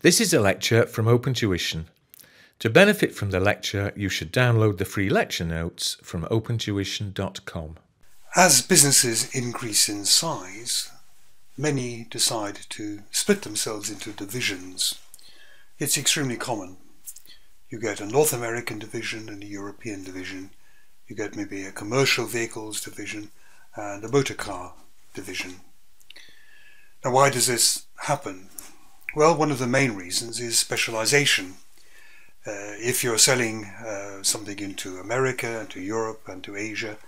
This is a lecture from Open Tuition. To benefit from the lecture, you should download the free lecture notes from opentuition.com. As businesses increase in size, many decide to split themselves into divisions. It's extremely common. You get a North American division and a European division. You get maybe a commercial vehicles division and a motor car division. Now, why does this happen? Well, one of the main reasons is specialization. Uh, if you're selling uh, something into America, into Europe, and to Asia,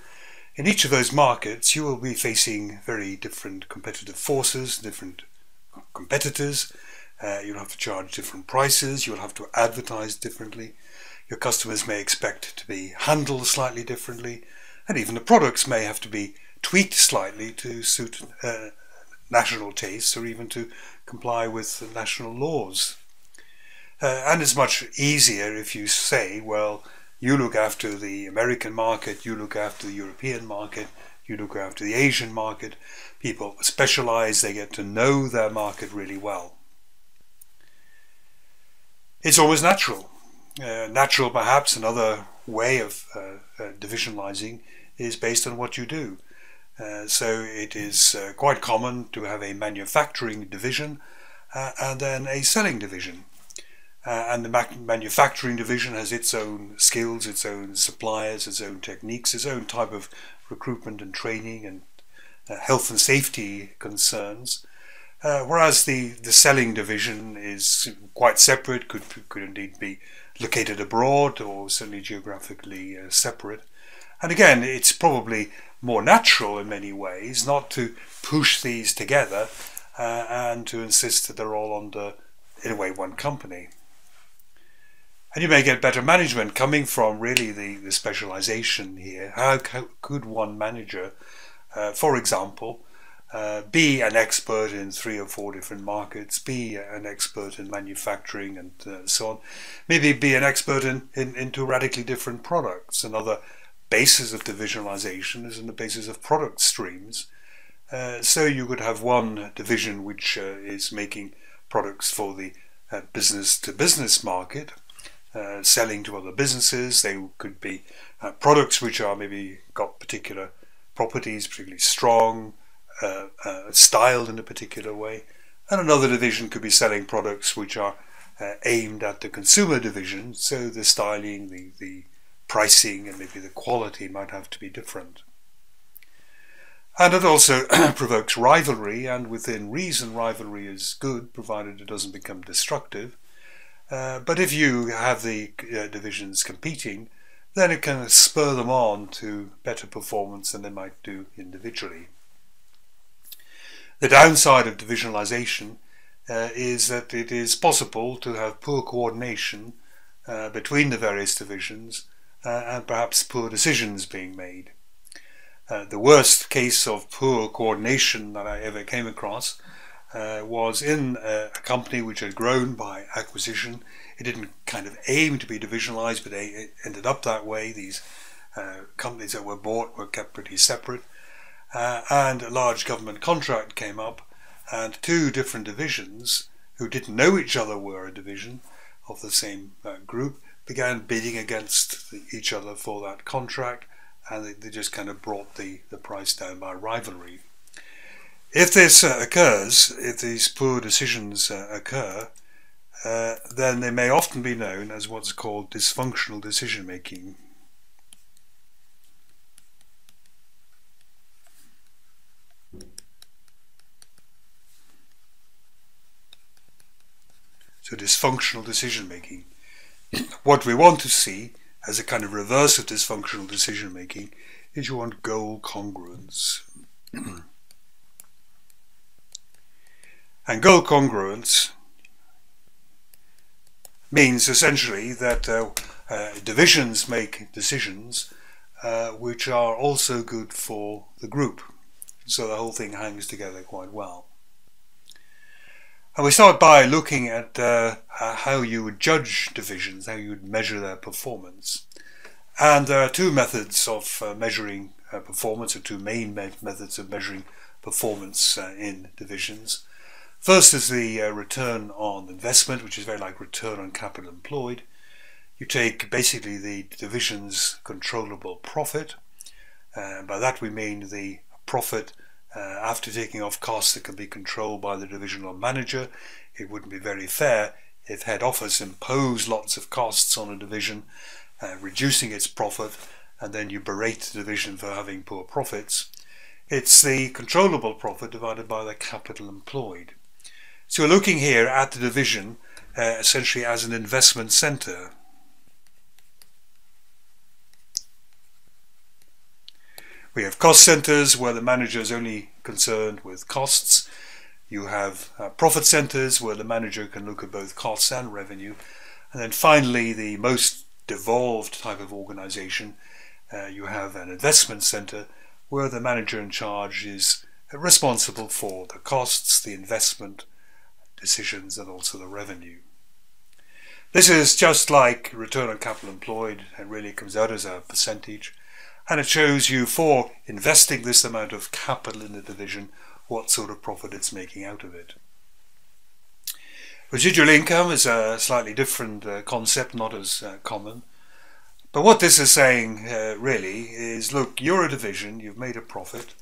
in each of those markets you will be facing very different competitive forces, different competitors. Uh, you'll have to charge different prices, you'll have to advertise differently. Your customers may expect to be handled slightly differently, and even the products may have to be tweaked slightly to suit uh, national tastes or even to comply with national laws. Uh, and it's much easier if you say, well, you look after the American market, you look after the European market, you look after the Asian market. People specialize, they get to know their market really well. It's always natural. Uh, natural, perhaps, another way of uh, uh, divisionalizing is based on what you do. Uh, so it is uh, quite common to have a manufacturing division uh, and then a selling division. Uh, and the manufacturing division has its own skills, its own suppliers, its own techniques, its own type of recruitment and training and uh, health and safety concerns. whereas the, the selling division is quite separate, could, could indeed be located abroad or certainly geographically separate. And again, it's probably more natural in many ways not to push these together uh, and to insist that they're all under, in a way, one company. And you may get better management coming from really the, the specialization here. How, could one manager, uh, for example, uh, be an expert in three or four different markets, be an expert in manufacturing and uh, so on, maybe be an expert in, in, in two radically different products. Another basis of divisionalization is in the basis of product streams. Uh, so you could have one division which uh, is making products for the uh, business to business market, uh, selling to other businesses. They could be uh, products which are maybe got particular properties, particularly strong, styled in a particular way. And another division could be selling products which are aimed at the consumer division, so the styling, the, the pricing and maybe the quality might have to be different. And it also provokes rivalry, and within reason, rivalry is good, provided it doesn't become destructive. Uh, but if you have the uh, divisions competing, then it can spur them on to better performance than they might do individually. The downside of divisionalization uh, is that it is possible to have poor coordination uh, between the various divisions and perhaps poor decisions being made. Uh, the worst case of poor coordination that I ever came across uh, was in a, a, company which had grown by acquisition. It didn't kind of aim to be divisionalized, but it ended up that way. These uh, companies that were bought were kept pretty separate. Uh, and a large government contract came up, and two different divisions who didn't know each other were a division of the same uh, group began bidding against each other for that contract and they, they just kind of brought the, the price down by rivalry. If this uh, occurs, if these poor decisions uh, occur, uh, then they may often be known as what's called dysfunctional decision making. So, dysfunctional decision making what we want to see as a kind of reverse of dysfunctional decision making is you want goal congruence. and goal congruence means essentially that uh, uh, divisions make decisions uh, which are also good for the group. So the whole thing hangs together quite well. And we start by looking at uh, how you would judge divisions, how you would measure their performance. And there are two methods of uh, measuring uh, performance, or two main me methods of measuring performance uh, in divisions. First is the uh, return on investment, which is very like return on capital employed. You take basically the division's controllable profit. Uh, by that we mean the profit uh, after taking off costs that can be controlled by the divisional manager. It wouldn't be very fair if head office imposed lots of costs on a division, uh, reducing its profit, and then you berate the division for having poor profits. It's the controllable profit divided by the capital employed. So we're looking here at the division uh, essentially as an investment centre. We have cost centres where the manager is only concerned with costs. You have uh, profit centres where the manager can look at both costs and revenue. And then finally, the most devolved type of organisation, uh, you have an investment centre where the manager in charge is responsible for the costs, the investment decisions, and also the revenue. This is just like return on capital employed, it really comes out as a percentage and it shows you for investing this amount of capital in the division what sort of profit it's making out of it. Residual income is a slightly different uh, concept, not as uh, common. But what this is saying uh, really is look, you're a division, you've made a profit,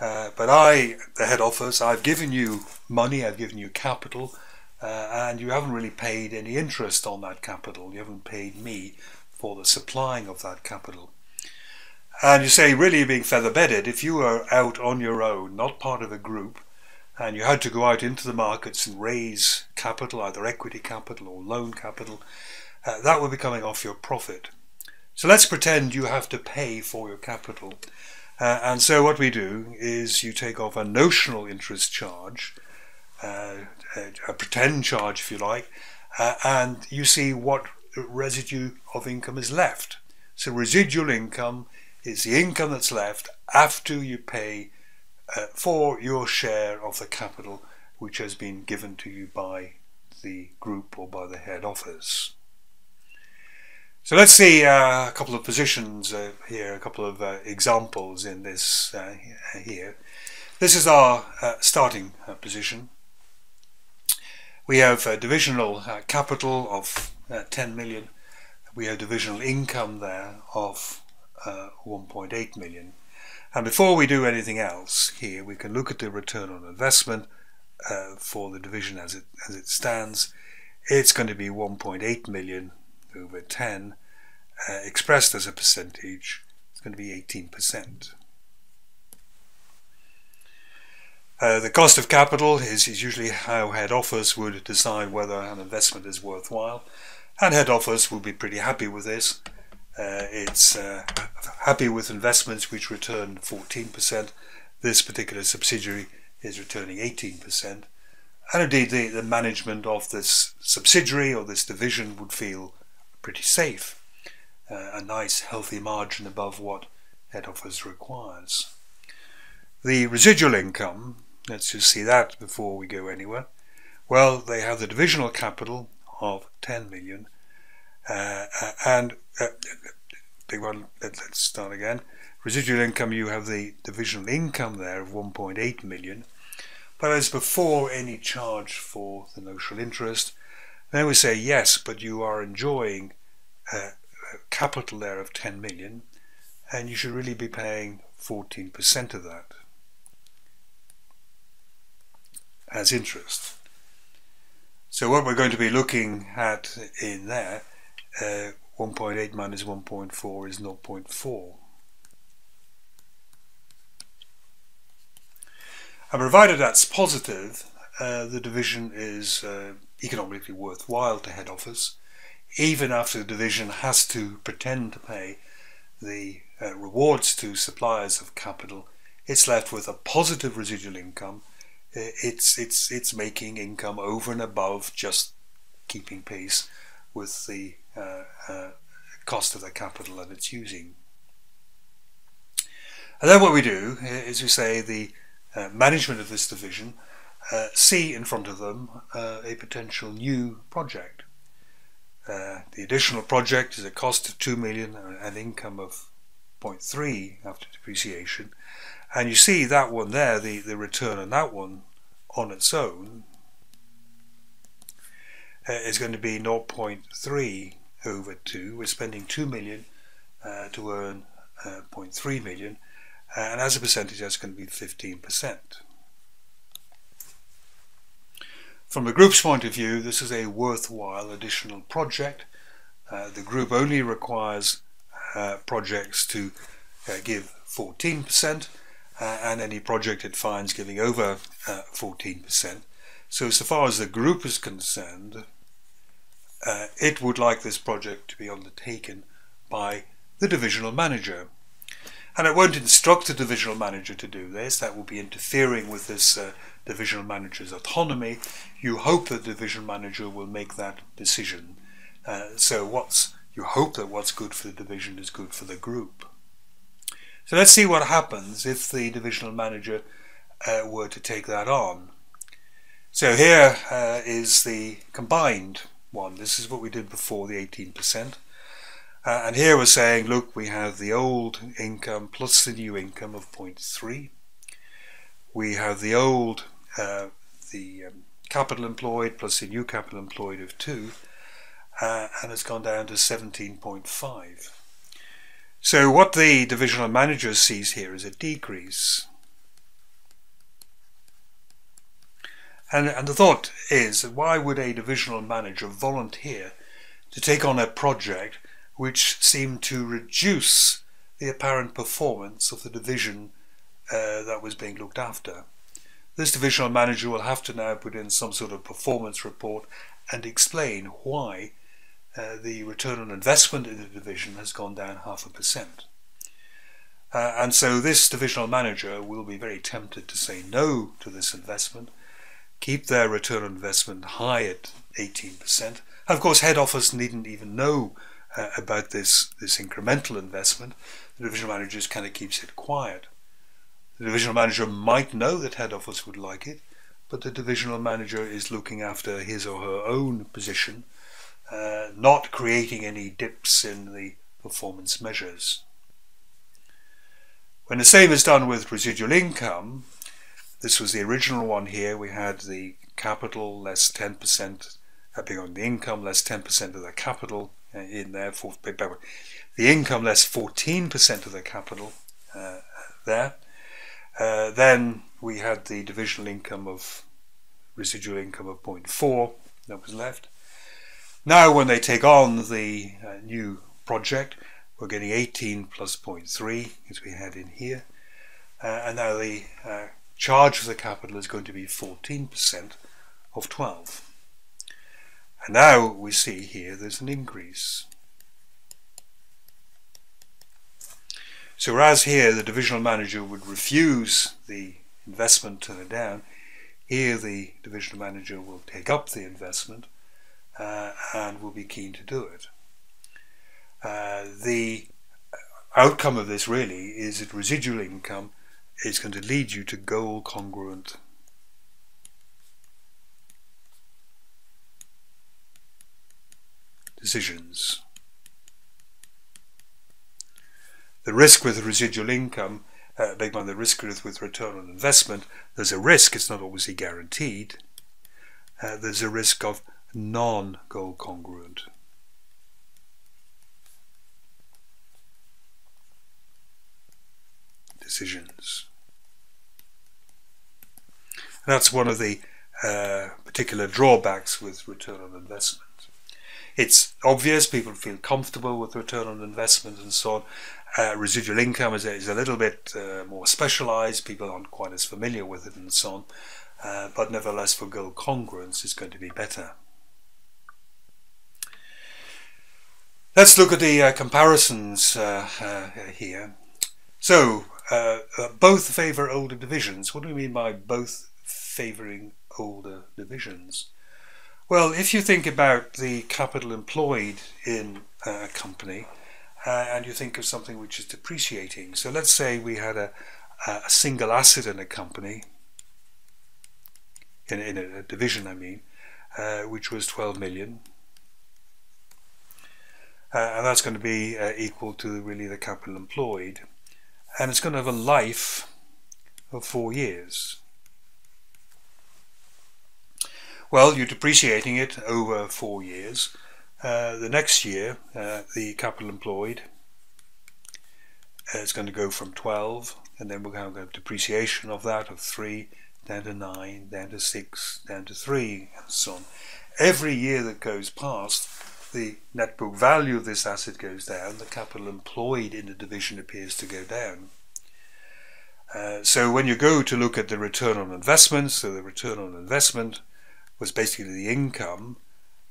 uh, but I, the head office, I've given you money, I've given you capital, uh, and you haven't really paid any interest on that capital. You haven't paid me for the supplying of that capital. And you say, really you're being feather bedded, if you were out on your own, not part of a group, and you had to go out into the markets and raise capital, either equity capital or loan capital, uh, that would be coming off your profit. So let's pretend you have to pay for your capital. Uh, and so what we do is you take off a notional interest charge, uh, a pretend charge if you like, uh, and you see what residue of income is left. So residual income is the income that's left after you pay uh, for your share of the capital which has been given to you by the group or by the head office. So let's see uh, a couple of positions uh, here, a couple of uh, examples in this uh, here. This is our uh, starting position. We have divisional capital of 10 million. We have divisional income there of uh, 1.8 million. And before we do anything else here, we can look at the return on investment uh, for the division as it as it stands. It's going to be 1.8 million over 10, uh, expressed as a percentage. It's going to be 18%. Uh, the cost of capital is, is usually how head office would decide whether an investment is worthwhile, and head office will be pretty happy with this. Uh, it's uh, happy with investments which return 14%. This particular subsidiary is returning 18%. And indeed, the, the management of this subsidiary or this division would feel pretty safe. Uh, a nice, healthy margin above what head office requires. The residual income, let's just see that before we go anywhere. Well, they have the divisional capital of 10 million uh, uh, and uh, big one, let, us start again. Residual income, you have the divisional income there of 1.8 million. But as before any charge for the notional interest, then we say yes, but you are enjoying a capital there of 10 million, and you should really be paying 14% of that as interest. So what we're going to be looking at in there uh, 1.8 minus 1.4 is 0.4. And provided that's positive, uh, the division is uh, economically worthwhile to head office, even after the division has to pretend to pay the uh, rewards to suppliers of capital. It's left with a positive residual income. Uh, it's it's it's making income over and above just keeping pace with the cost of the capital that it's using. And then what we do is we say the uh, management of this division uh, see in front of them uh, a potential new project. Uh, the additional project is a cost of 2 million and an income of 0.3 after depreciation. And you see that one there, the, the return on that one on its own uh, is going to be 0.3 over 2. We're spending 2 million uh, to earn uh, 0.3 million, uh, and as a percentage, that's going to be 15%. From the group's point of view, this is a worthwhile additional project. Uh, the group only requires uh, projects to uh, give 14%, uh, and any project it finds giving over 14%. Uh, so, so far as the group is concerned, uh, it would like this project to be undertaken by the divisional manager. And it won't instruct the divisional manager to do this, that will be interfering with this uh, divisional manager's autonomy. You hope the divisional manager will make that decision. Uh, so what's you hope that what's good for the division is good for the group. So let's see what happens if the divisional manager uh, were to take that on. So here uh, is the combined one. This is what we did before the 18%. Uh, and here we're saying, look, we have the old income plus the new income of 0.3. We have the old, uh, the um, capital employed plus the new capital employed of 2. Uh, and it's gone down to 17.5. So what the divisional manager sees here is a decrease. And, and the thought is, why would a divisional manager volunteer to take on a project which seemed to reduce the apparent performance of the division uh, that was being looked after? This divisional manager will have to now put in some sort of performance report and explain why uh, the return on investment in the division has gone down half a percent. Uh, and so this divisional manager will be very tempted to say no to this investment keep their return on investment high at 18%. Of course, head office needn't even know uh, about this, this incremental investment. The divisional manager just kind of keeps it quiet. The divisional manager might know that head office would like it, but the divisional manager is looking after his or her own position, uh, not creating any dips in the performance measures. When the same is done with residual income, this was the original one here. We had the capital less 10%, uh, on the income less 10% of the capital uh, in there. For, the income less 14% of the capital uh, there. Uh, then we had the divisional income of residual income of 0.4 that was left. Now when they take on the uh, new project, we're getting 18 plus 0.3 as we had in here. And now the charge for the capital is going to be 14% of 12. And now we see here there's an increase. So whereas here the divisional manager would refuse the investment to the down, here the divisional manager will take up the investment uh, and will be keen to do it. Uh, the outcome of this really is that residual income is going to lead you to goal congruent decisions. The risk with residual income, uh, big one, the risk with return on investment, there's a risk, it's not obviously guaranteed. Uh, there's a risk of non-goal congruent. decisions. That's one of the uh, particular drawbacks with return on investment. It's obvious, people feel comfortable with return on investment and so on. Uh, residual income is a, is a little bit uh, more specialized, people aren't quite as familiar with it and so on. Uh, but nevertheless, for goal congruence, it's going to be better. Let's look at the uh, comparisons uh, uh, here. So, uh, uh, both favour older divisions. What do we mean by both favouring older divisions? Well, if you think about the capital employed in a company uh, and you think of something which is depreciating, so let's say we had a, a single asset in a company, in, in a, a division I mean, uh, which was 12 million. Uh, and that's going to be uh, equal to really the capital employed and it's going to have a life of four years. Well, you're depreciating it over four years. Uh, the next year, uh, the capital employed uh, is going to go from 12, and then we're going to have depreciation of that of 3, down to 9, down to 6, down to 3, and so on. Every year that goes past, the net book value of this asset goes down, the capital employed in the division appears to go down. Uh, so when you go to look at the return on investment, so the return on investment was basically the income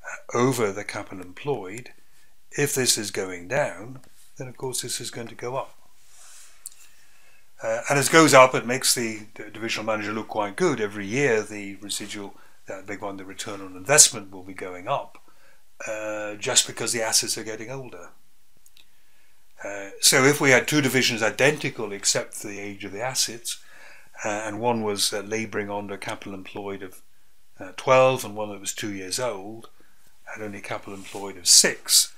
uh, over the capital employed. If this is going down, then of course this is going to go up. Uh, and as it goes up, it makes the, divisional manager look quite good. Every year, the residual, that big one, the return on investment will be going up uh, just because the assets are getting older. Uh, so if we had two divisions identical except for the age of the assets, uh, and one was uh, labouring under capital employed of uh, 12 and one that was two years old, had only a capital employed of six,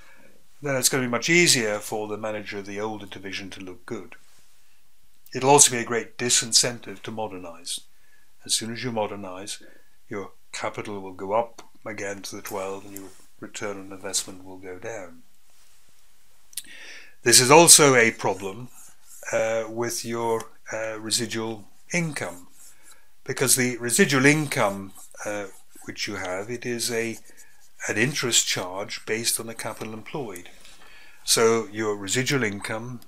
then it's going to be much easier for the manager of the older division to look good. It'll also be a great disincentive to modernize. As soon as you modernize, your capital will go up again to the 12 and your return on investment will go down. This is also a problem uh, with your uh, residual income because the residual income uh, which you have it is a an interest charge based on the capital employed so your residual income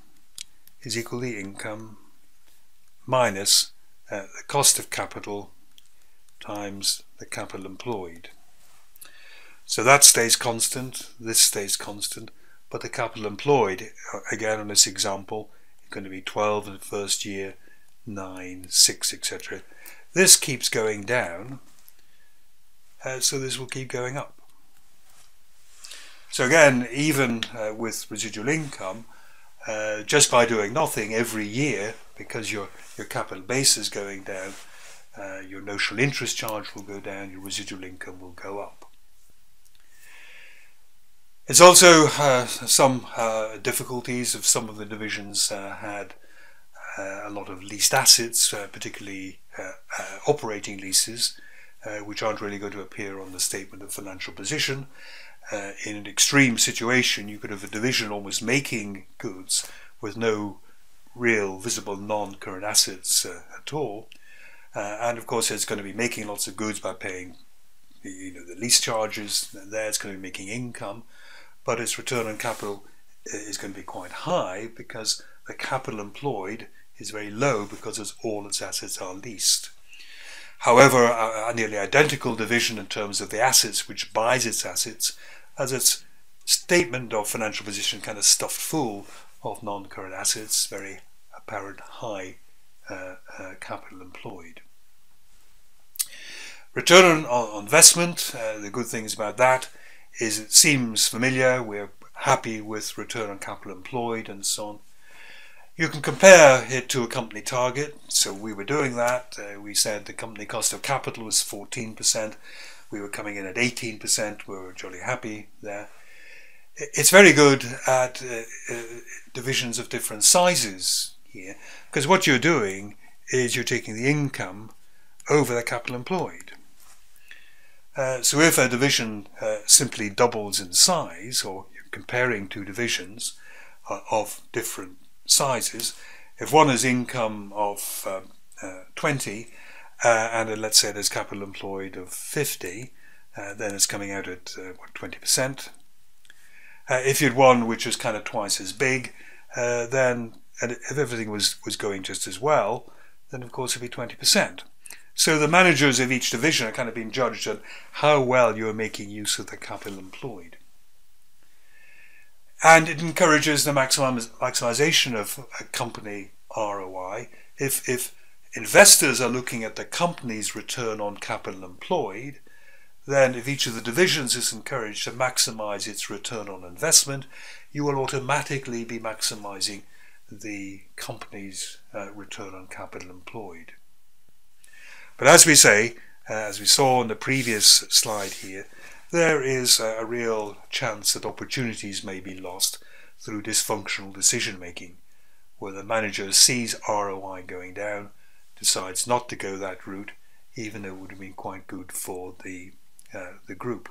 is equal to the income minus uh, the cost of capital times the capital employed so that stays constant this stays constant but the capital employed, uh, again on this example, is going to be 12 in the first year, 9, 6, etc. This keeps going down, uh, so this will keep going up. So again, even uh, with residual income, uh, just by doing nothing every year, because your, your capital base is going down, uh, your notional interest charge will go down, your residual income will go up. It's also uh, some uh, difficulties of some of the divisions had a lot of leased assets, particularly operating leases, Uh, which aren't really going to appear on the statement of financial position. Uh, in an extreme situation, you could have a division almost making goods with no real visible non-current assets uh, at all. and of course, it's going to be making lots of goods by paying you know, the lease charges, there it's going to be making income but its return on capital is going to be quite high because the capital employed is very low because all its assets are leased. However, a, nearly identical division in terms of the assets which buys its assets has its statement of financial position kind of stuffed full of non-current assets, very apparent high uh, uh, capital employed. Return on, on investment, uh, the good things about that is it seems familiar, we're happy with return on capital employed and so on. You can compare it to a company target, so we were doing that. Uh, we said the company cost of capital was 14%, we were coming in at 18%, we were jolly happy there. It's very good at uh, uh, divisions of different sizes here, because what you're doing is you're taking the income over the capital employed. Uh, so if a division uh, simply doubles in size, or comparing two divisions uh, of different sizes, if one has income of um, uh, 20 uh, and let's say there's capital employed of 50, then it's coming out at what 20%. if you had one which was kind of twice as big, then if everything was, was going just as well, then of course it'd be 20%. So the managers of each division are kind of being judged on how well you are making use of the capital employed. And it encourages the maximization of a company ROI. If, if investors are looking at the company's return on capital employed, then if each of the divisions is encouraged to maximize its return on investment, you will automatically be maximizing the company's uh, return on capital employed. But as we say, uh, as we saw in the previous slide here, there is a real chance that opportunities may be lost through dysfunctional decision making, where the manager sees ROI going down, decides not to go that route, even though it would have been quite good for the uh, the group.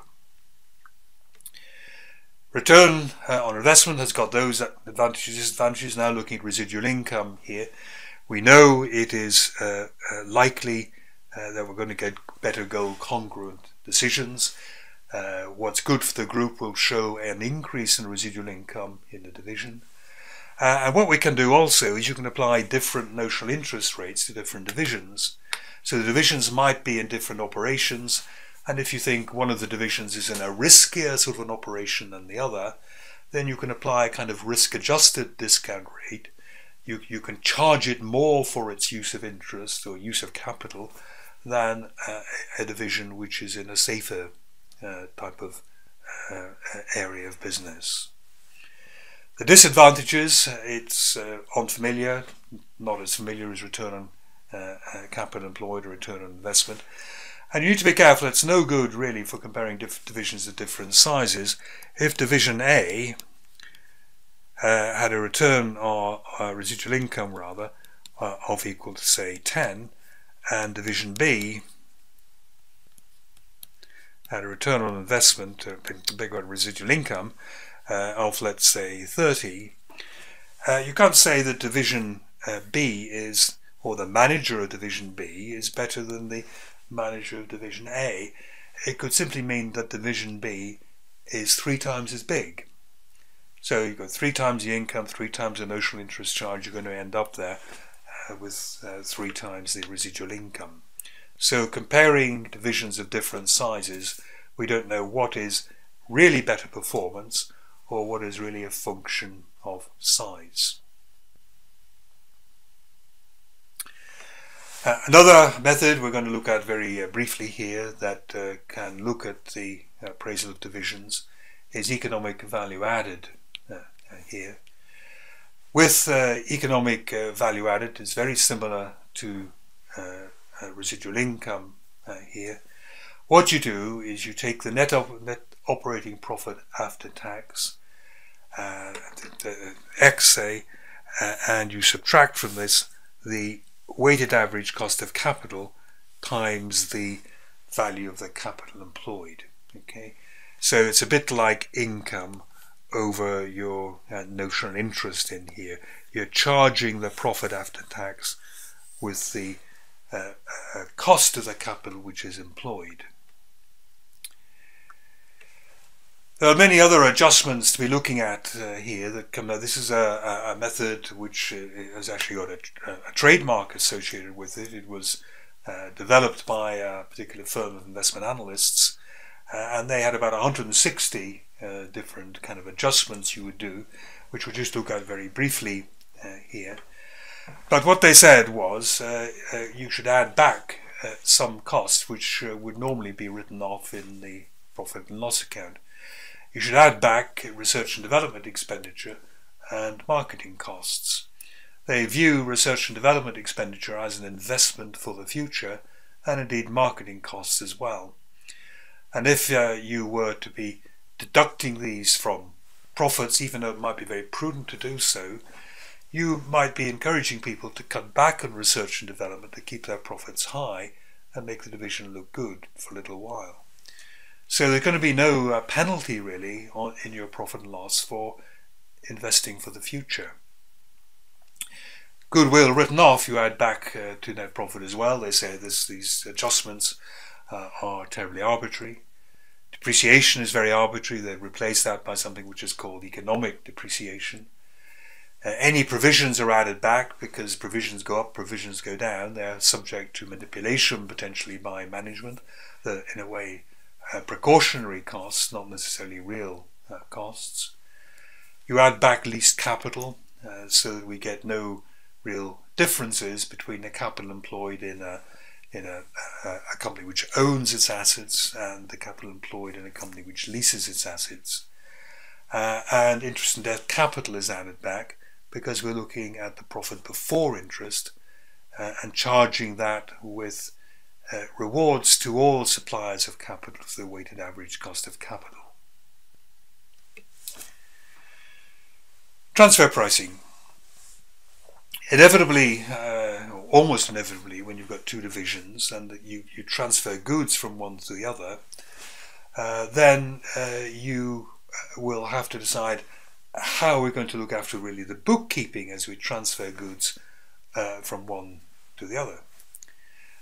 Return uh, on investment has got those advantages, disadvantages. Now looking at residual income here, we know it is uh, uh, likely uh, that we're going to get better goal congruent decisions. Uh, what's good for the group will show an increase in residual income in the division. Uh, and what we can do also is you can apply different notional interest rates to different divisions. So the divisions might be in different operations, and if you think one of the divisions is in a riskier sort of an operation than the other, then you can apply a kind of risk adjusted discount rate. You, you can charge it more for its use of interest or use of capital than uh, a division which is in a safer uh, type of uh, area of business. The disadvantages, it's uh, unfamiliar, not as familiar as return on uh, uh, capital employed or return on investment. And you need to be careful, it's no good really for comparing divisions of different sizes. If division A uh, had a return or residual income rather uh, of equal to say 10 and division B had a return on investment, a big one residual income, uh, of let's say 30, uh, you can't say that division uh, B is, or the manager of division B is better than the manager of division A. It could simply mean that division B is three times as big. So you've got three times the income, three times the notional interest charge, you're going to end up there uh, with uh, three times the residual income. So comparing divisions of different sizes, we don't know what is really better performance or what is really a function of size. Uh, another method we're going to look at very uh, briefly here that uh, can look at the appraisal of divisions is economic value added uh, uh, here. With uh, economic value added, it's very similar to residual income here. What you do is you take the net, op net operating profit after tax uh, the, X say, uh, and you subtract from this the weighted average cost of capital times the value of the capital employed. Okay, so it's a bit like income over your uh, notional interest in here. You're charging the profit after tax with the uh, uh, cost of the capital which is employed. There are many other adjustments to be looking at uh, here that come. This is a, a method which uh, has actually got a, a, trademark associated with it. It was uh, developed by a particular firm of investment analysts, uh, and they had about 160 uh, different kind of adjustments you would do, which we'll just look at very briefly uh, here. But what they said was uh, uh, you should add back uh, some costs which would normally be written off in the profit and loss account. You should add back research and development expenditure and marketing costs. They view research and development expenditure as an investment for the future and indeed marketing costs as well. And if uh, you were to be deducting these from profits, even though it might be very prudent to do so, you might be encouraging people to cut back on research and development to keep their profits high and make the division look good for a little while. So there's going to be no uh, penalty really in your profit and loss for investing for the future. Goodwill written off, you add back uh, to net profit as well. They say this, these adjustments uh, are terribly arbitrary. Depreciation is very arbitrary. They replace that by something which is called economic depreciation. Uh, any provisions are added back because provisions go up, provisions go down. They're subject to manipulation potentially by management in a way uh, precautionary costs, not necessarily real uh, costs. You add back leased capital uh, so that we get no real differences between the capital employed in a in a, a, a, company which owns its assets and the capital employed in a company which leases its assets. Uh, and interest and debt capital is added back because we're looking at the profit before interest uh, and charging that with uh, rewards to all suppliers of capital for the weighted average cost of capital. Transfer pricing. Inevitably, uh, almost inevitably, when you've got two divisions and you, you transfer goods from one to the other, uh, then uh, you will have to decide how we're going to look after really the bookkeeping as we transfer goods uh, from one to the other.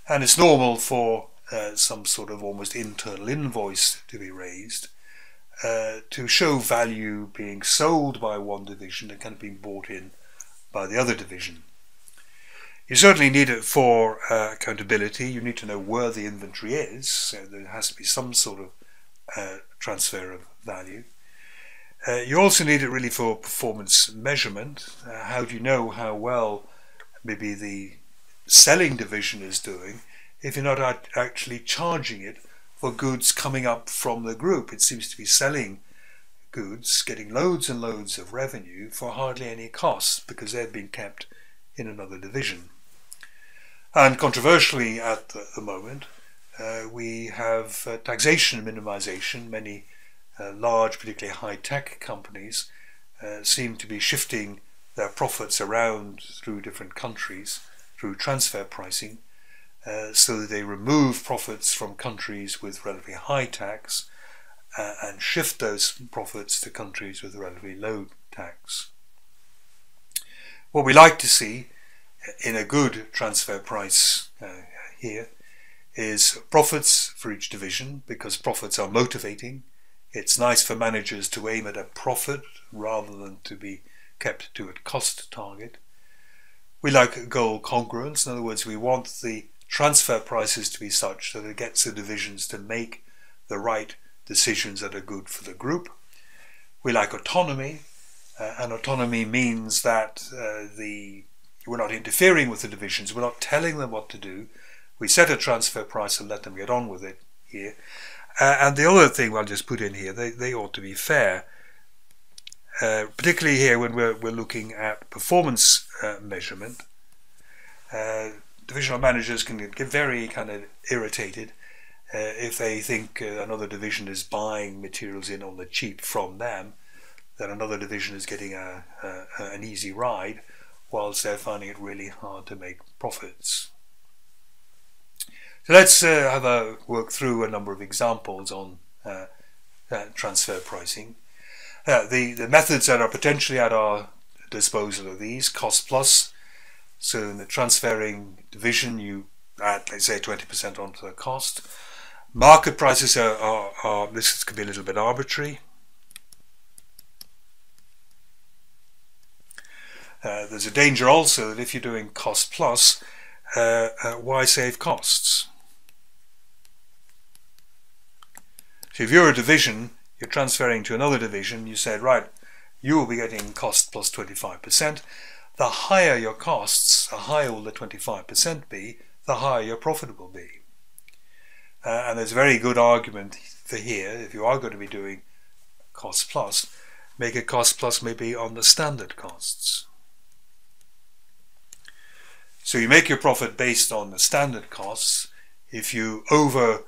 And it's normal for uh, some sort of almost internal invoice to be raised uh, to show value being sold by one division that can be bought in by the other division. You certainly need it for uh, accountability. You need to know where the inventory is, so there has to be some sort of uh, transfer of value. Uh, you also need it really for performance measurement. Uh, how do you know how well maybe the selling division is doing if you're not actually charging it for goods coming up from the group? It seems to be selling goods, getting loads and loads of revenue for hardly any cost because they've been kept in another division. And controversially at the, the moment, uh, we have uh, taxation minimization. Many uh, large, particularly high-tech companies uh, seem to be shifting their profits around through different countries through transfer pricing uh, so that they remove profits from countries with relatively high tax uh, and shift those profits to countries with relatively low tax. What we like to see in a good transfer price uh, here is profits for each division because profits are motivating it's nice for managers to aim at a profit rather than to be kept to a cost target. We like goal congruence, in other words, we want the transfer prices to be such that it gets the divisions to make the right decisions that are good for the group. We like autonomy, uh, and autonomy means that uh, the we're not interfering with the divisions, we're not telling them what to do. We set a transfer price and let them get on with it here. Uh, and the other thing I'll just put in here, they, they ought to be fair. Uh, particularly here when we're, we're looking at performance uh, measurement. Uh, divisional managers can get very kind of irritated uh, if they think uh, another division is buying materials in on the cheap from them, that another division is getting a, a, an easy ride, whilst they're finding it really hard to make profits. Let's uh, have a work through a number of examples on uh, uh, transfer pricing. Uh, the, the methods that are potentially at our disposal are these, cost plus. So in the transferring division, you add, let's say, 20% onto the cost. Market prices are, are, are, this could be a little bit arbitrary. Uh, there's a danger also that if you're doing cost plus, uh, uh, why save costs? So if you're a division, you're transferring to another division, you said, right, you will be getting cost plus 25%. The higher your costs, the higher will the 25% be, the higher your profit will be. Uh, and there's a very good argument for here, if you are going to be doing cost plus, make a cost plus maybe on the standard costs. So you make your profit based on the standard costs. If you over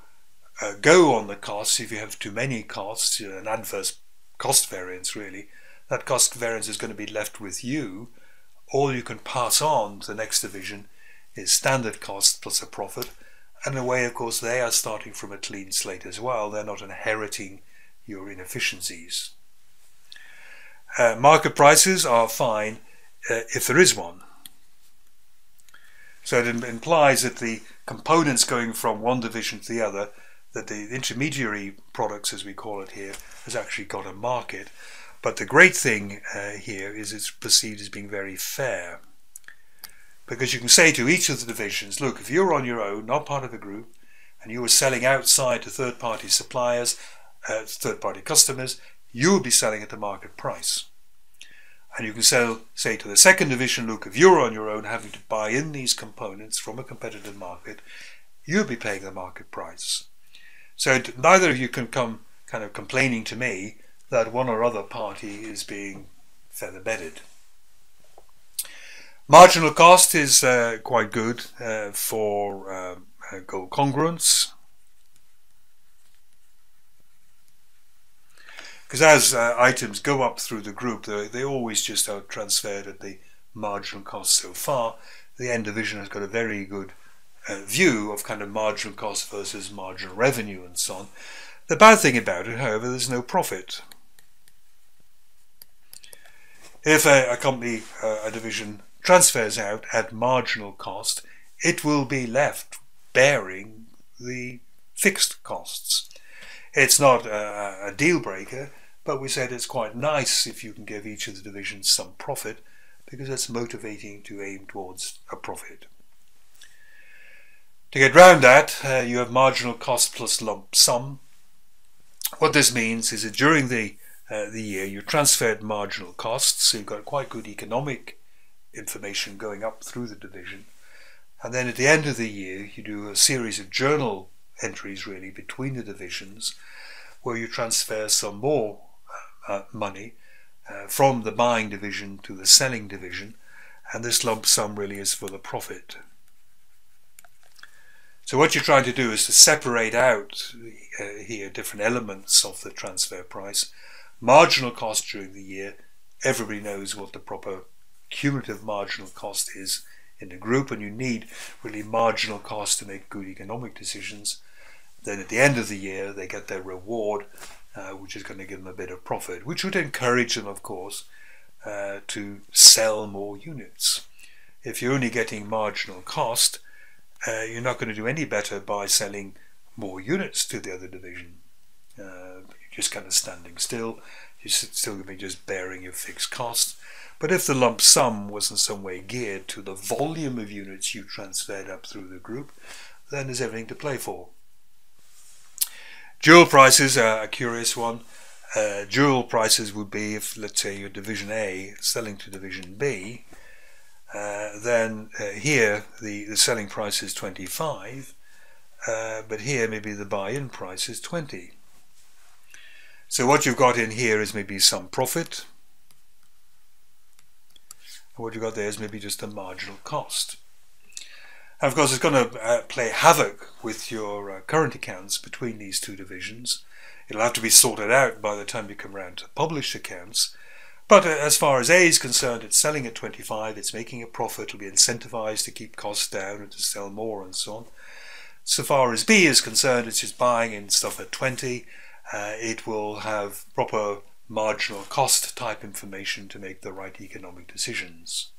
uh, go on the costs if you have too many costs, know, an adverse cost variance really, that cost variance is going to be left with you. All you can pass on to the next division is standard cost plus a profit. And in a way, of course, they are starting from a clean slate as well. They're not inheriting your inefficiencies. Uh, market prices are fine uh, if there is one. So it implies that the components going from one division to the other that the intermediary products, as we call it here, has actually got a market. But the great thing uh, here is it's perceived as being very fair. Because you can say to each of the divisions, look, if you're on your own, not part of a group, and you were selling outside to third-party suppliers, uh, third-party customers, you will be selling at the market price. And you can sell, say to the second division, look, if you're on your own having to buy in these components from a competitive market, you'll be paying the market price. So neither of you can come kind of complaining to me that one or other party is being feather bedded. Marginal cost is uh, quite good uh, for uh, goal congruence. Because as uh, items go up through the group, they, they always just are transferred at the marginal cost so far. The end division has got a very good uh, view of kind of marginal cost versus marginal revenue and so on. The bad thing about it, however, there's no profit. If a, a company, uh, a division, transfers out at marginal cost, it will be left bearing the fixed costs. It's not a, a deal breaker, but we said it's quite nice if you can give each of the divisions some profit because it's motivating to aim towards a profit. To get round that, uh, you have marginal cost plus lump sum. What this means is that during the uh, the year you transferred marginal costs, so you've got quite good economic information going up through the division. And then at the end of the year, you do a series of journal entries really between the divisions where you transfer some more uh, money uh, from the buying division to the selling division, and this lump sum really is for the profit. So what you're trying to do is to separate out uh, here different elements of the transfer price. Marginal cost during the year, everybody knows what the proper cumulative marginal cost is in the group, and you need really marginal cost to make good economic decisions. Then at the end of the year, they get their reward uh, which is going to give them a bit of profit, which would encourage them, of course, uh, to sell more units. If you're only getting marginal cost, uh, you're not going to do any better by selling more units to the other division. Uh, you're just kind of standing still. You're still going to be just bearing your fixed costs. But if the lump sum was in some way geared to the volume of units you transferred up through the group, then there's everything to play for. Dual prices are a curious one. Uh, dual prices would be if, let's say, your Division A selling to Division B, uh, then uh, here the, the selling price is 25, uh, but here maybe the buy-in price is 20. So what you've got in here is maybe some profit, and what you've got there is maybe just a marginal cost. And of course, it's going to uh, play havoc with your uh, current accounts between these two divisions. It'll have to be sorted out by the time you come around to publish accounts. But uh, as far as A is concerned, it's selling at 25, it's making a profit, it'll be incentivized to keep costs down and to sell more and so on. So far as B is concerned, it's just buying in stuff at 20. Uh, it will have proper marginal cost type information to make the right economic decisions.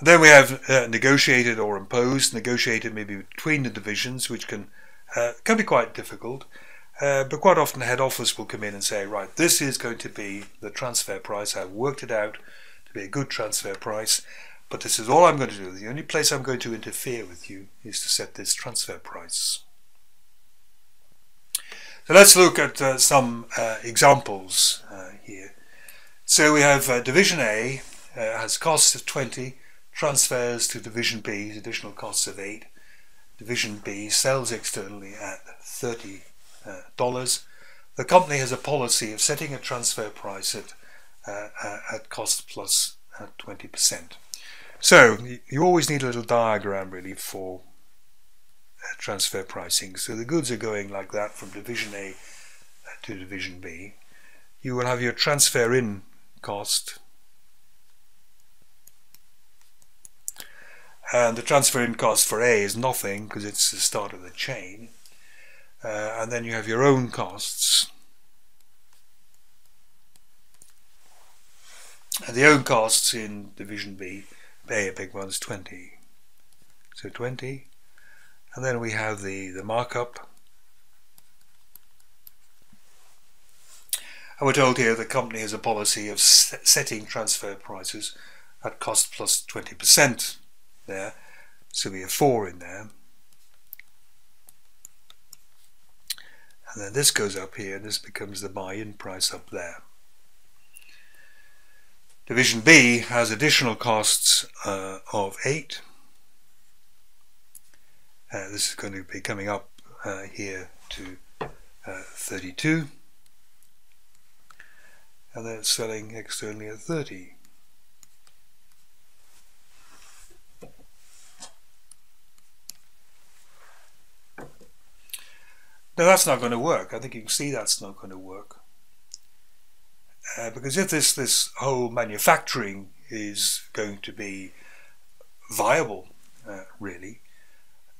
Then we have uh, negotiated or imposed, negotiated maybe between the divisions, which can uh, can be quite difficult. Uh, but quite often, the head office will come in and say, right, this is going to be the transfer price. I've worked it out to be a good transfer price, but this is all I'm going to do. The only place I'm going to interfere with you is to set this transfer price. So let's look at uh, some uh, examples uh, here. So we have uh, Division A has costs of 20 transfers to Division B, additional costs of 8. Division B sells externally at $30. Uh, the company has a policy of setting a transfer price at, uh, uh at cost plus 20%. Uh, so you always need a little diagram really for transfer pricing. So the goods are going like that from Division A to Division B. You will have your transfer in cost and the transfer-in cost for A is nothing because it's the start of the chain uh, and then you have your own costs and the own costs in division B A a big one is 20 so 20 and then we have the the markup and we're told here the company has a policy of setting transfer prices at cost plus plus 20 percent there. So we have 4 in there. And then this goes up here, and this becomes the buy-in price up there. Division B has additional costs uh, of 8. Uh, this is going to be coming up uh, here to uh, 32. And then it's selling externally at 30. Now that's not going to work. I think you can see that's not going to work. Uh, because if this, this whole manufacturing is going to be viable, uh, really,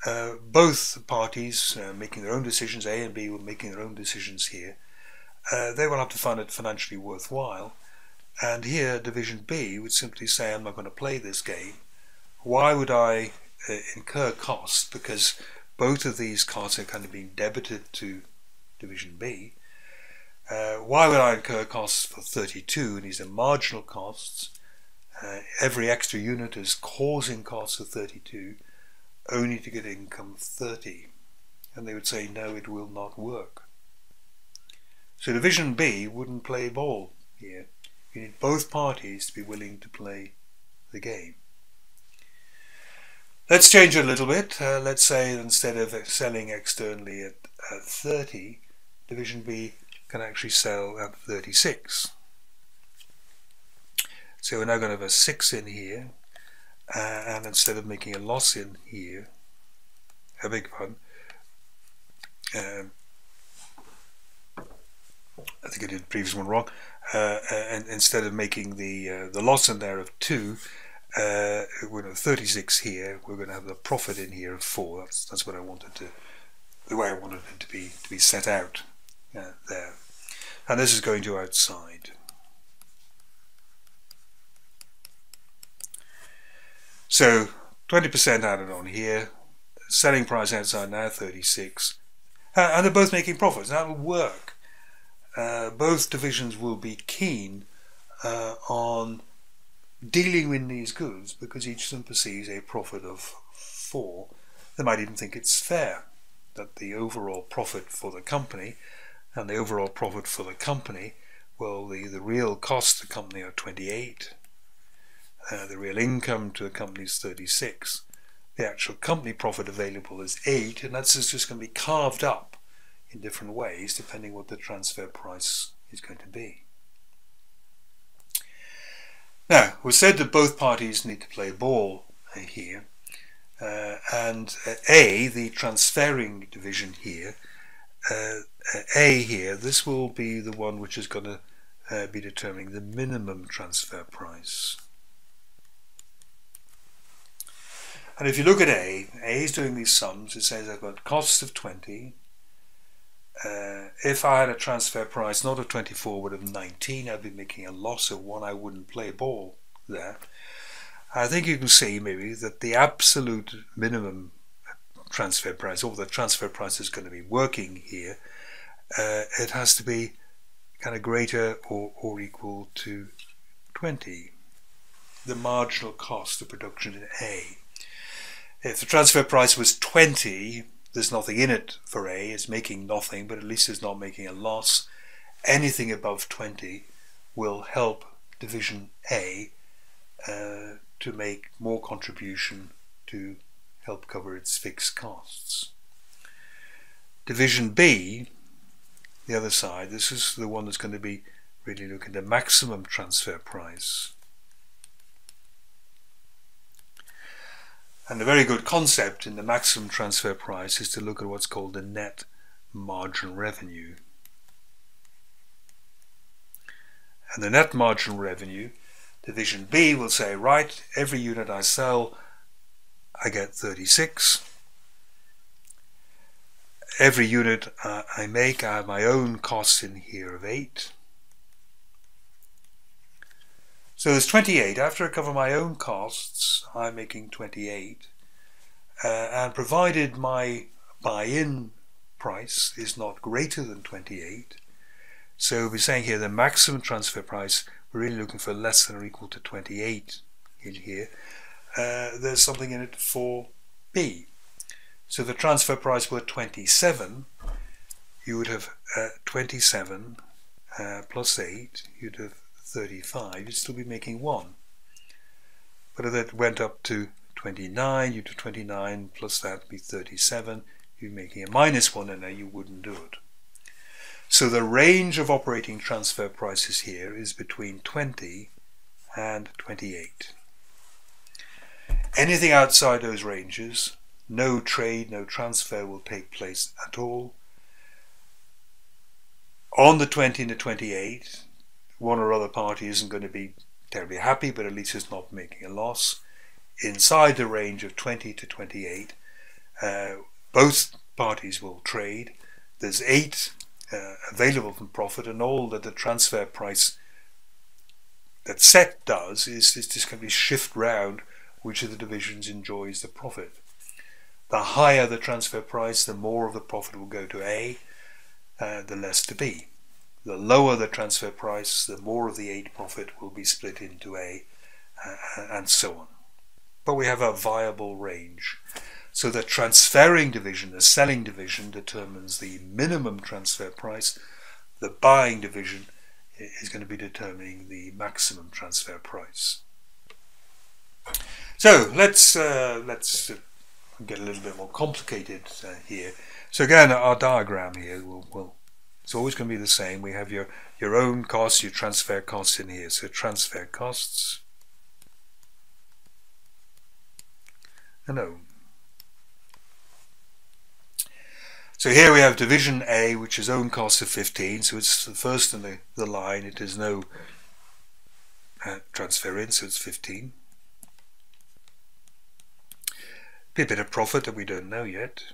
uh, both parties uh, making their own decisions, A and B were making their own decisions here, uh, they will have to find it financially worthwhile. And here, Division B would simply say, I'm not going to play this game. Why would I uh, incur costs? Because both of these costs are kind of being debited to Division B. Uh, why would I incur costs for 32? And these are marginal costs. Uh, every extra unit is causing costs of 32 only to get income of 30. And they would say, no, it will not work. So Division B wouldn't play ball here. You need both parties to be willing to play the game. Let's change it a little bit. Uh, let's say instead of selling externally at, at 30, Division B can actually sell at 36. So we're now going to have a 6 in here, uh, and instead of making a loss in here, a big one, um, I think I did the previous one wrong, uh, and instead of making the uh, the loss in there of 2, uh, we're going to have 36 here, we're going to have the profit in here of 4, that's, that's what I wanted to, the way I wanted it to be, to be set out uh, there. And this is going to outside. So 20% added on here, selling price outside now 36, uh, and they're both making profits. That will work. Uh, both divisions will be keen uh, on dealing with these goods because each of them perceives a profit of four. They might even think it's fair that the overall profit for the company and the overall profit for the company, well, the, the real cost to the company are 28. Uh, the real income to the company is 36. The actual company profit available is 8, and that's just going to be carved up in different ways depending what the transfer price is going to be. Now, we said that both parties need to play ball here, uh, and uh, A, the transferring division here, uh, A here, this will be the one which is going to uh, be determining the minimum transfer price. And if you look at A, A is doing these sums, it says I've got costs of 20. Uh, if I had a transfer price not of 24 but of 19, I'd be making a loss of one. I wouldn't play ball there. I think you can see maybe that the absolute minimum transfer price, or the transfer price is going to be working here, uh, it has to be kind of greater or, or equal to 20, the marginal cost of production in A. If the transfer price was 20, there's nothing in it for A, it's making nothing, but at least it's not making a loss. Anything above 20 will help division A uh, to make more contribution to help cover its fixed costs. Division B, the other side, this is the one that's going to be really looking at the maximum transfer price. And a very good concept in the maximum transfer price is to look at what's called the net margin revenue. And the net margin revenue, division B will say, right, every unit I sell, I get 36. Every unit uh, I make, I have my own costs in here of 8. So there's 28. After I cover my own costs, I'm making 28. Uh, and provided my buy-in price is not greater than 28, so we're saying here the maximum transfer price, we're really looking for less than or equal to 28 in here. Uh, there's something in it for B. So the transfer price were 27, you would have uh, 27 uh, plus 8, you'd have 35, you'd still be making 1. But if that went up to 29, you'd do 29 plus that would be 37, you're making a minus 1 and now you wouldn't do it. So the range of operating transfer prices here is between 20 and 28. Anything outside those ranges, no trade, no transfer will take place at all. On the 20 and the 28, one or other party isn't going to be terribly happy, but at least it's not making a loss. Inside the range of 20 to 28, Uh, both parties will trade. There's eight uh, available from profit, and all that the transfer price that set does is, is just going to shift round which of the divisions enjoys the profit. The higher the transfer price, the more of the profit will go to A, uh, the less to B. The lower the transfer price, the more of the aid profit will be split into A, uh, and so on. But we have a viable range. So the transferring division, the selling division, determines the minimum transfer price. The buying division is going to be determining the maximum transfer price. So let's uh, let's get a little bit more complicated uh, here. So again, our diagram here will, will it's always going to be the same. We have your your own costs, your transfer costs in here. So transfer costs. And own. So here we have division A, which is own cost of 15. So it's the first in the, the line. It is no uh, transfer in, so it's 15. Be a bit of profit that we don't know yet.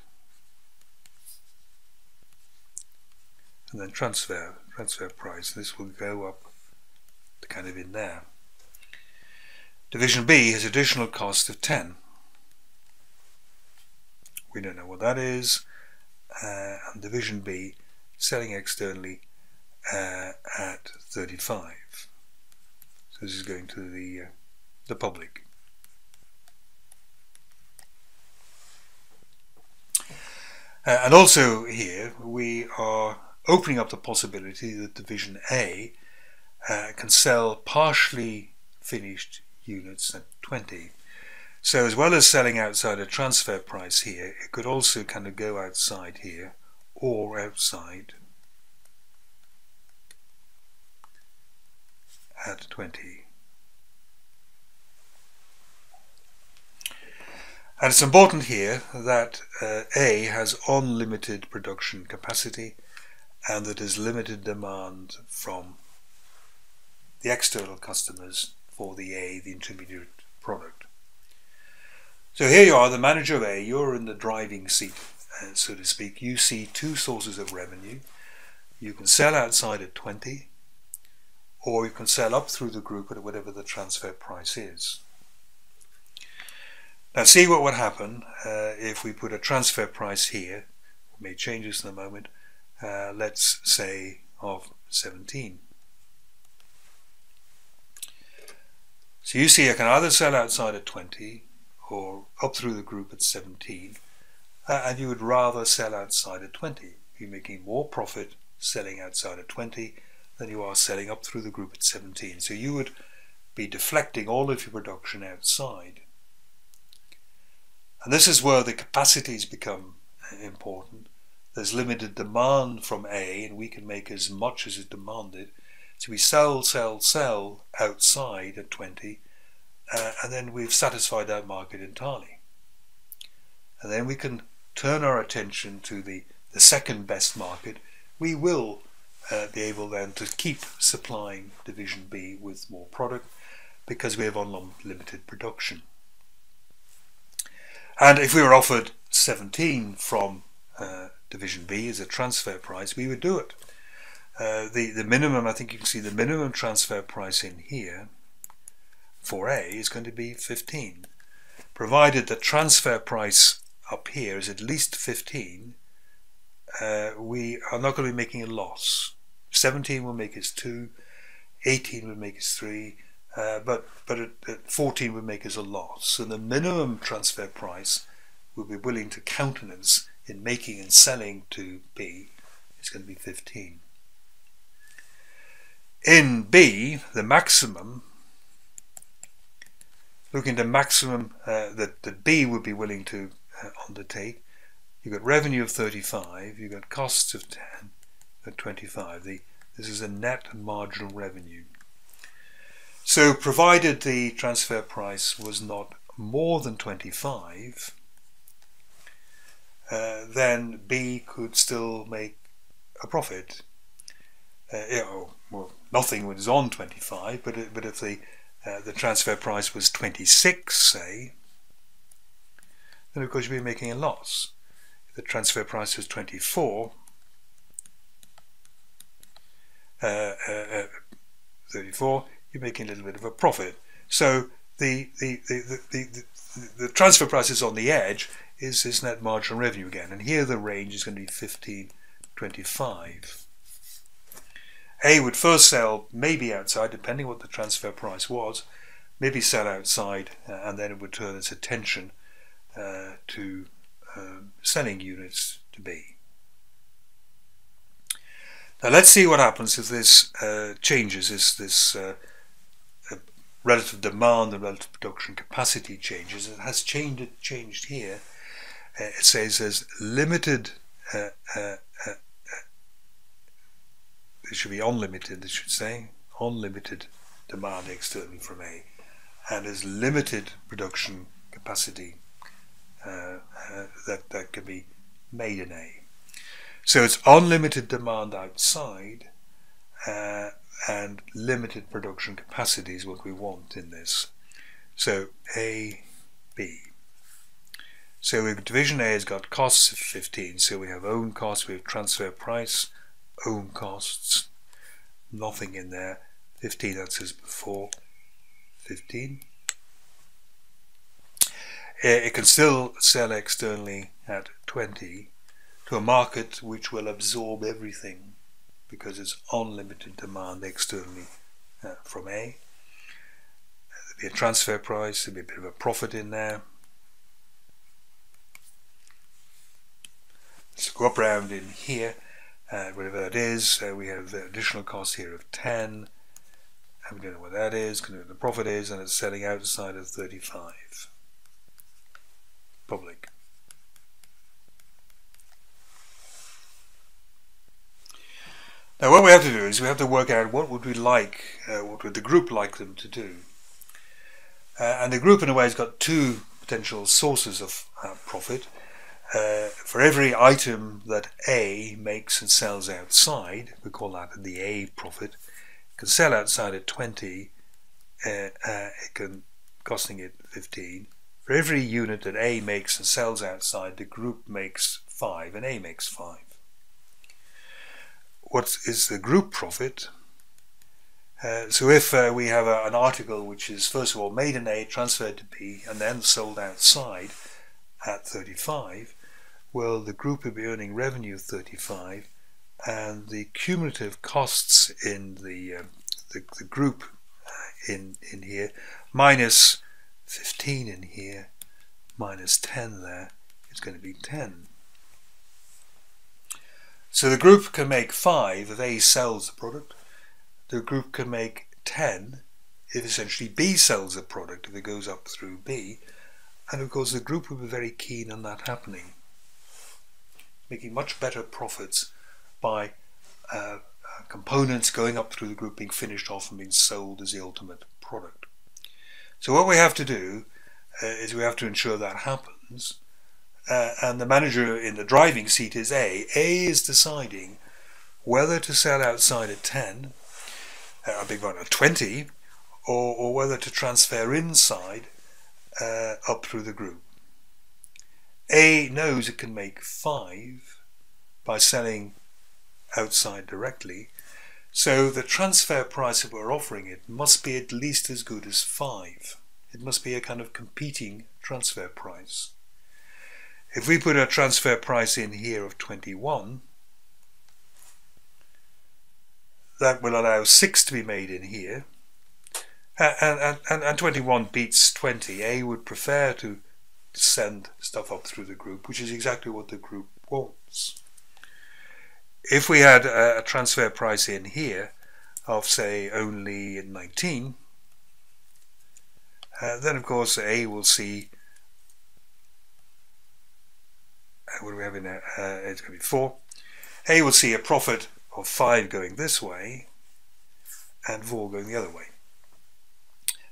And then transfer, transfer price. This will go up to kind of in there. Division B has additional cost of 10. We don't know what that is. Uh, and Division B selling externally uh, at 35. So this is going to the, uh, the public. Uh, and also here we are opening up the possibility that Division A uh, can sell partially finished units at 20. So as well as selling outside a transfer price here, it could also kind of go outside here or outside at 20. And it's important here that uh, A has unlimited production capacity and that there's limited demand from the external customers for the A, the intermediate product. So here you are, the manager of A, you're in the driving seat, uh, so to speak. You see two sources of revenue. You can sell outside at 20, or you can sell up through the group at whatever the transfer price is. Now see what would happen uh, if we put a transfer price here, we may change this in a moment, uh, let's say of 17. So you see I can either sell outside at 20 or up through the group at 17 uh, and you would rather sell outside at 20. You're making more profit selling outside at 20 than you are selling up through the group at 17. So you would be deflecting all of your production outside and this is where the capacities become important. There's limited demand from A, and we can make as much as is demanded. So we sell, sell, sell outside at 20, uh, and then we've satisfied that market entirely. And then we can turn our attention to the, the second best market. We will uh, be able then to keep supplying Division B with more product because we have unlimited production. And if we were offered 17 from uh, Division B as a transfer price, we would do it. Uh, the, the minimum, I think you can see the minimum transfer price in here for A is going to be 15. Provided the transfer price up here is at least 15, uh, we are not going to be making a loss. 17 will make us 2, 18 will make us 3, uh, but but at, at 14 would make us a loss. So the minimum transfer price we'll be willing to countenance in making and selling to B is going to be 15. In B, the maximum, looking to maximum uh, that, that B would be willing to uh, undertake, you've got revenue of 35, you've got costs of 10, at 25. The, this is a net marginal revenue. So provided the transfer price was not more than 25, uh, then B could still make a profit. Uh, you know, well, nothing was on 25, but but if the uh, the transfer price was 26, say, then of course you'd be making a loss. If the transfer price is 24, uh, uh, uh, 34, you're making a little bit of a profit. So the, the, the, the, the, transfer prices on the edge is this net marginal revenue again. And here the range is going to be 15, 25. A would first sell maybe outside, depending what the transfer price was, maybe sell outside, uh, and then it would turn its attention uh, to uh, selling units to B. Now let's see what happens if this uh, changes, this, this uh, relative demand and relative production capacity changes. It has changed, changed here. Uh, it says there's limited, uh, uh, uh, it should be unlimited, it should say, unlimited demand externally from A, and there's limited production capacity uh, uh, that, that can be made in A. So it's unlimited demand outside, and limited production capacity is what we want in this. So A, B. So division A has got costs of 15, so we have own costs, we have transfer price, own costs, nothing in there, 15 that's as before, 15. Eh, it can still sell externally at 20 to a market which will absorb everything because it's unlimited demand externally uh, from A. There'll be a transfer price, there'll be a bit of a profit in there. Let's go up around in here, uh, whatever that is. Uh, we have the additional cost here of 10. And we don't know what that is, can know what the profit is, and it's selling outside of 35. Public. Now what we have to do is we have to work out what would we like, uh, what would the group like them to do. Uh, and the group in a way has got two potential sources of uh, profit. Uh, for every item that A makes and sells outside, we call that the A profit, can sell outside at 20, uh, uh, it can costing it 15. For every unit that A makes and sells outside, the group makes 5 and A makes 5 what is the group profit. Uh, so if uh, we have a, an article which is first of all made in A, transferred to B, and then sold outside at 35, well, the group will be earning revenue of 35, and the cumulative costs in the uh, the, the, group uh, in in here minus 15 in here minus 10 there is going to be 10. So the group can make 5 if A sells the product. The group can make 10 if essentially B sells the product, if it goes up through B. And of course the group will be very keen on that happening, making much better profits by uh, uh, components going up through the group being finished off and being sold as the ultimate product. So what we have to do uh, is we have to ensure that happens uh, and the manager in the driving seat is A. A is deciding whether to sell outside at 10, uh, a big one at 20, or, or whether to transfer inside uh, up through the group. A knows it can make 5 by selling outside directly, so the transfer price that we're offering it must be at least as good as 5. It must be a kind of competing transfer price. If we put a transfer price in here of 21, that will allow 6 to be made in here. And, and, and 21 beats 20. A would prefer to send stuff up through the group, which is exactly what the group wants. If we had a, a transfer price in here of, say, only 19, uh, then of course A will see what do we have in there? Uh, it's going to be 4. A will see a profit of 5 going this way and 4 going the other way.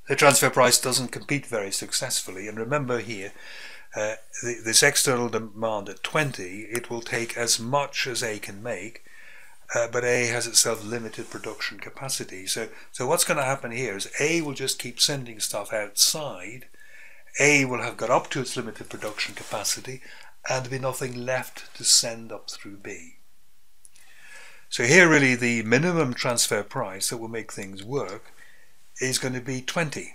The transfer price doesn't compete very successfully and remember here uh, this external demand at 20 it will take as much as A can make uh, but A has itself limited production capacity so so what's going to happen here is A will just keep sending stuff outside A will have got up to its limited production capacity and be nothing left to send up through B. So here really the minimum transfer price that will make things work is going to be 20.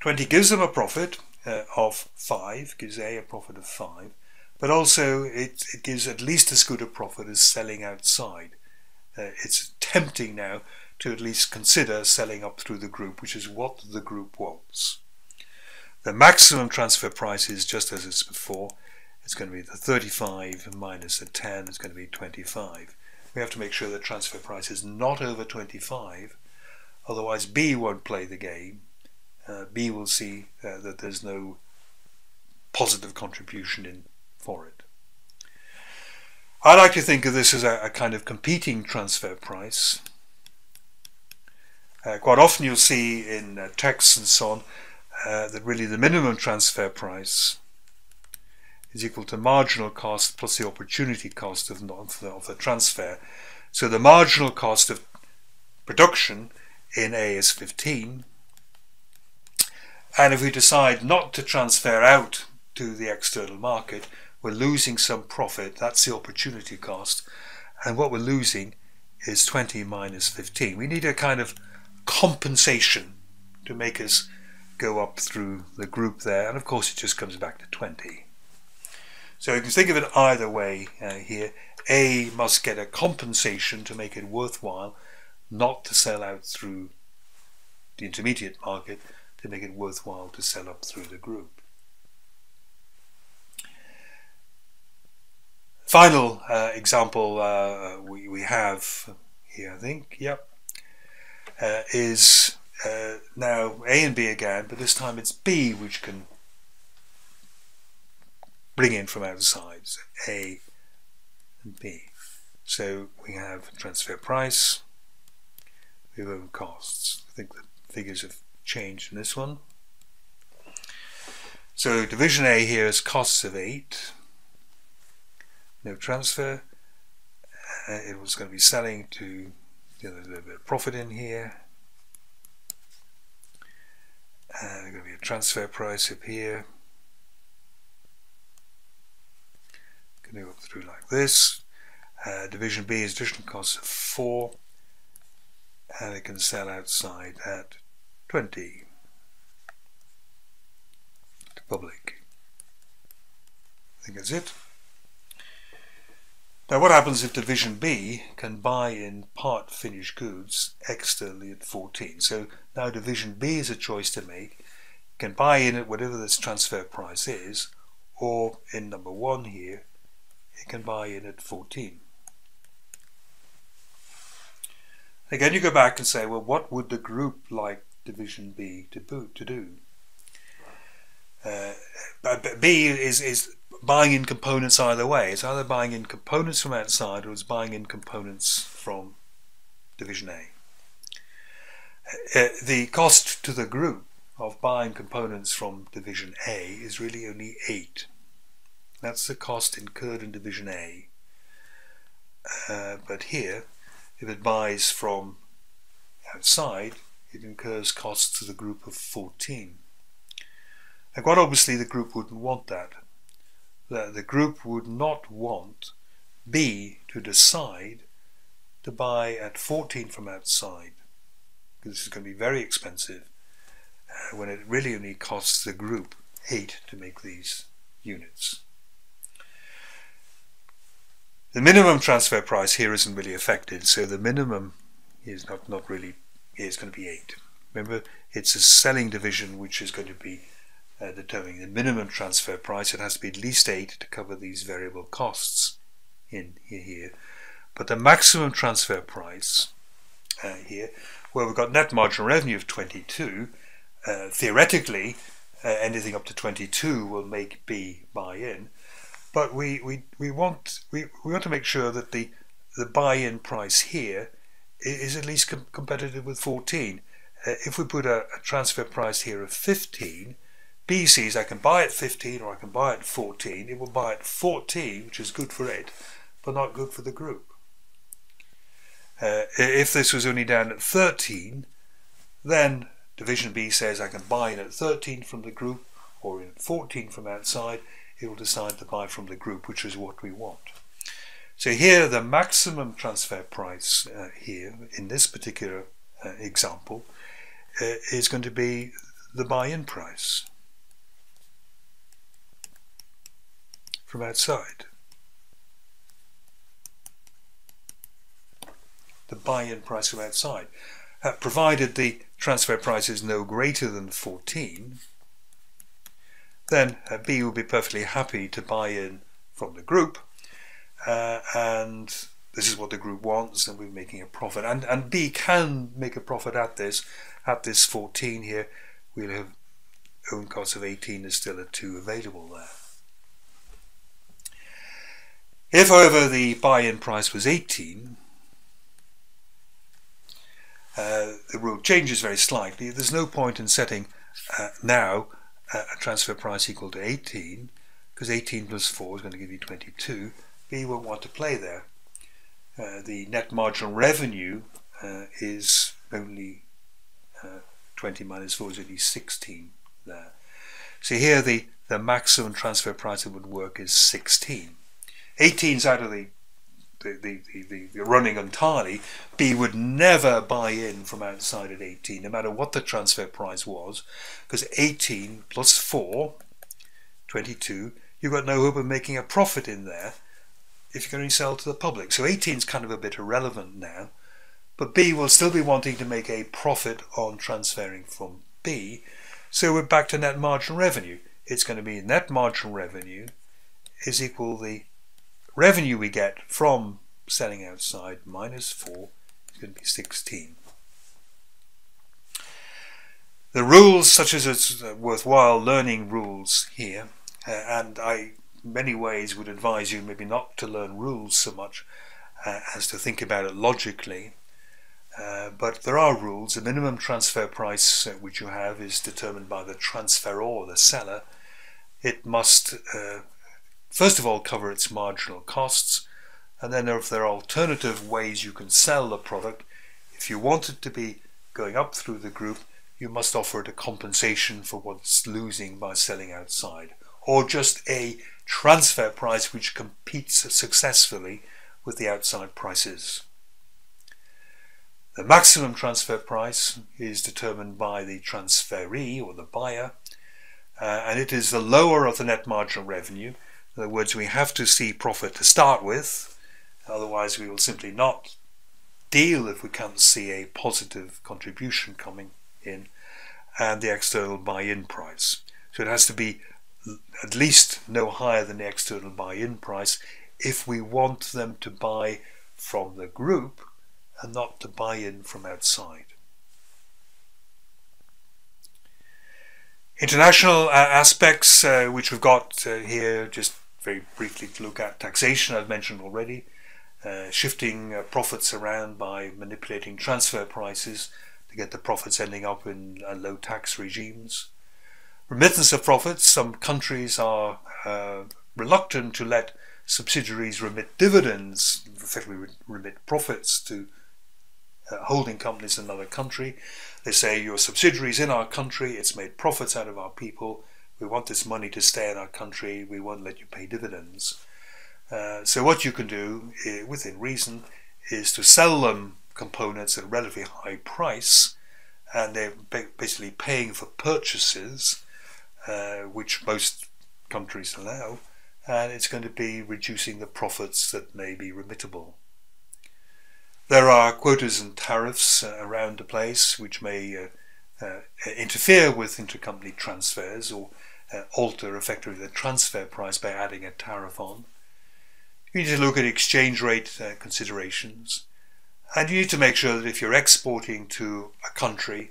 20 gives them a profit uh, of 5, gives A a profit of 5, but also it, it gives at least as good a profit as selling outside. Uh, it's tempting now to at least consider selling up through the group, which is what the group wants. The maximum transfer price is just as it's before. It's going to be the 35 minus the 10 is going to be 25. We have to make sure the transfer price is not over 25, otherwise B won't play the game. Uh, B will see uh, that there's no positive contribution in for it. I like to think of this as a, a kind of competing transfer price. Uh, quite often you'll see in uh, texts and so on uh, that really the minimum transfer price is equal to marginal cost plus the opportunity cost of, of, the, of the transfer. So the marginal cost of production in A is 15. And if we decide not to transfer out to the external market, we're losing some profit. That's the opportunity cost. And what we're losing is 20 minus 15. We need a kind of compensation to make us go up through the group there. And of course, it just comes back to 20. So you can think of it either way uh, here. A must get a compensation to make it worthwhile, not to sell out through the intermediate market, to make it worthwhile to sell up through the group. Final uh, example uh, we, we have here, I think, yep, uh, is uh, now A and B again, but this time it's B which can bring in from outside, so A and B. So we have transfer price, we have costs. I think the figures have changed in this one. So division A here is costs of 8, no transfer. Uh, it was going to be selling to, you know, a little bit of profit in here. Uh, there's going to be a transfer price up here. Going to go up through like this. Uh, division B is additional cost of 4 and it can sell outside at 20 to public. I think that's it. Now what happens if division B can buy in part finished goods externally at 14? So now division B is a choice to make. Can buy in at whatever this transfer price is, or in number one here, it can buy in at 14. Again, you go back and say, well, what would the group like division B to, boot, to do? Uh, B is, is buying in components either way. It's either buying in components from outside or it's buying in components from Division A. Uh, the cost to the group of buying components from Division A is really only 8. That's the cost incurred in Division A. Uh, but here, if it buys from outside, it incurs costs to the group of 14. And quite obviously the group wouldn't want that that the group would not want B to decide to buy at 14 from outside. Because this is going to be very expensive uh, when it really only costs the group 8 to make these units. The minimum transfer price here isn't really affected, so the minimum is not, not really, is going to be 8. Remember, it's a selling division which is going to be uh, determining the minimum transfer price, it has to be at least 8 to cover these variable costs in here. But the maximum transfer price uh, here, where we've got net marginal revenue of 22, uh, theoretically uh, anything up to 22 will make B buy in. But we, we, we, want, we, we want to make sure that the, the buy-in price here is at least com competitive with 14. Uh, if we put a, a transfer price here of 15, B sees I can buy at 15 or I can buy at 14. It will buy at 14, which is good for it, but not good for the group. Uh, if this was only down at 13, then Division B says I can buy in at 13 from the group or in 14 from outside, it will decide to buy from the group, which is what we want. So here the maximum transfer price uh, here in this particular uh, example uh, is going to be the buy-in price from outside. The buy-in price from outside. Uh, provided the transfer price is no greater than 14, then uh, B will be perfectly happy to buy in from the group uh, and this is what the group wants and we're making a profit and and B can make a profit at this at this 14 here we'll have own cost of 18 is still a 2 available there if however the buy-in price was 18 uh, the rule changes very slightly there's no point in setting uh, now uh, a transfer price equal to 18 because 18 plus 4 is going to give you 22 B won't want to play there. Uh, the net marginal revenue uh, is only uh, 20 minus 4 is only 16 there. So here the, the maximum transfer price that would work is 16. 18 is out of the the, the, the, the, running entirely, B would never buy in from outside at 18, no matter what the transfer price was, because 18 plus 4, 22, you've got no hope of making a profit in there, if you're going to sell to the public. So 18 is kind of a bit irrelevant now, but B will still be wanting to make a profit on transferring from B. So we're back to net marginal revenue. It's going to be net marginal revenue is equal the revenue we get from selling outside minus 4 is going to be 16. The rules, such as it's worthwhile learning rules here, uh, and I many ways would advise you maybe not to learn rules so much uh, as to think about it logically. Uh, but there are rules. The minimum transfer price uh, which you have is determined by the transferor, the seller. It must, uh, first of all, cover its marginal costs, and then if there are alternative ways you can sell the product, if you want it to be going up through the group, you must offer it a compensation for what it's losing by selling outside, or just a transfer price which competes successfully with the outside prices. The maximum transfer price is determined by the transferee or the buyer, uh, and it is the lower of the net marginal revenue. In other words, we have to see profit to start with, otherwise we will simply not deal if we can't see a positive contribution coming in, and the external buy-in price. So it has to be at least no higher than the external buy-in price if we want them to buy from the group and not to buy in from outside. International uh, aspects uh, which we've got uh, here just very briefly to look at. Taxation I've mentioned already. Shifting profits around by manipulating transfer prices to get the profits ending up in low tax regimes. Remittance of profits. Some countries are reluctant to let subsidiaries remit dividends, effectively remit profits to uh, holding companies in another country. They say your subsidiary is in our country, it's made profits out of our people, we want this money to stay in our country, we won't let you pay dividends. Uh, so what you can do, uh, within reason, is to sell them components at a relatively high price, and they're basically paying for purchases uh, which most countries allow, and it's going to be reducing the profits that may be remittable. There are quotas and tariffs uh, around the place which may uh, uh interfere with intercompany transfers or alter effectively the transfer price by adding a tariff on. You need to look at exchange rate considerations, and you need to make sure that if you're exporting to a country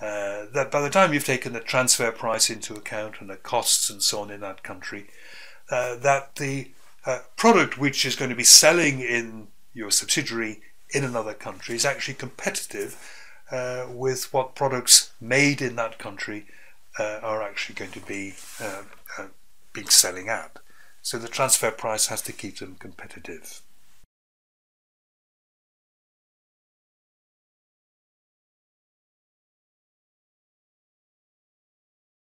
uh, that by the time you've taken the transfer price into account and the costs and so on in that country, uh, that the uh, product which is going to be selling in your subsidiary in another country is actually competitive uh, with what products made in that country uh, are actually going to be being selling at. So the transfer price has to keep them competitive.